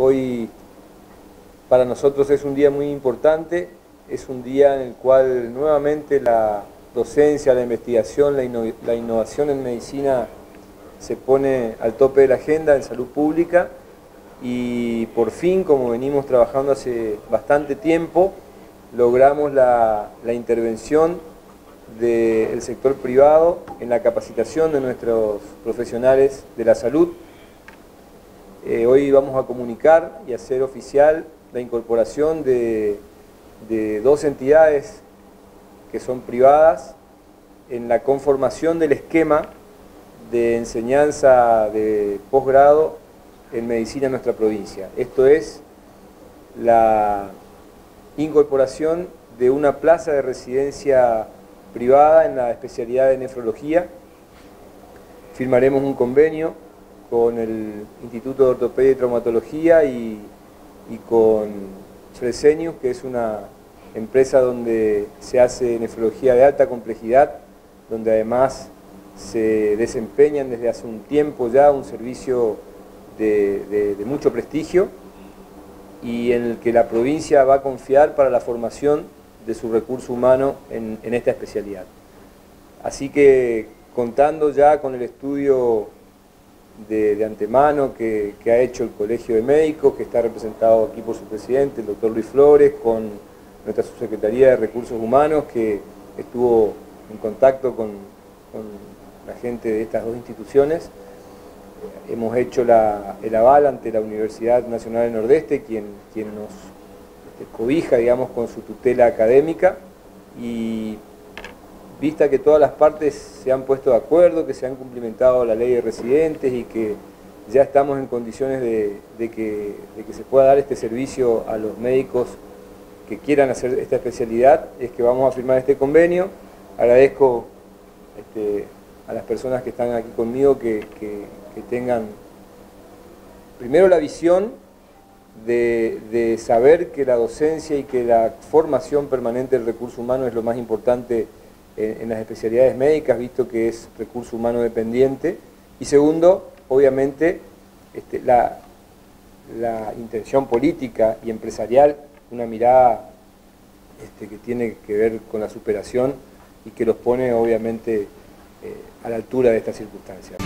Hoy para nosotros es un día muy importante, es un día en el cual nuevamente la docencia, la investigación, la, innovación en medicina se pone al tope de la agenda en salud pública y por fin, como venimos trabajando hace bastante tiempo, logramos la, intervención del sector privado en la capacitación de nuestros profesionales de la salud. Eh, hoy vamos a comunicar y hacer oficial la incorporación de, de dos entidades que son privadas en la conformación del esquema de enseñanza de posgrado en medicina en nuestra provincia. Esto es la incorporación de una plaza de residencia privada en la especialidad de nefrología. Firmaremos un convenio con el Instituto de Ortopedia y Traumatología y, con Fresenius, que es una empresa donde se hace nefrología de alta complejidad, donde además se desempeñan desde hace un tiempo ya un servicio de, mucho prestigio y en el que la provincia va a confiar para la formación de su recurso humano en, esta especialidad. Así que contando ya con el estudio de, antemano que, que, ha hecho el Colegio de Médicos, que está representado aquí por su presidente, el doctor Luis Flores, con nuestra subsecretaría de Recursos Humanos, que estuvo en contacto con, la gente de estas dos instituciones. Hemos hecho el aval ante la Universidad Nacional del Nordeste, quien, quien nos cobija, digamos, con su tutela académica y vista que todas las partes se han puesto de acuerdo, que se han cumplimentado la ley de residentes y que ya estamos en condiciones de, que, se pueda dar este servicio a los médicos que quieran hacer esta especialidad, es que vamos a firmar este convenio. Agradezco este, a las personas que están aquí conmigo que, tengan primero la visión de, saber que la docencia y que la formación permanente del recurso humano es lo más importante en, las especialidades médicas, visto que es recurso humano dependiente. Y segundo, obviamente, este, la, la intención política y empresarial, una mirada este, que tiene que ver con la superación y que los pone obviamente eh, a la altura de estas circunstancias.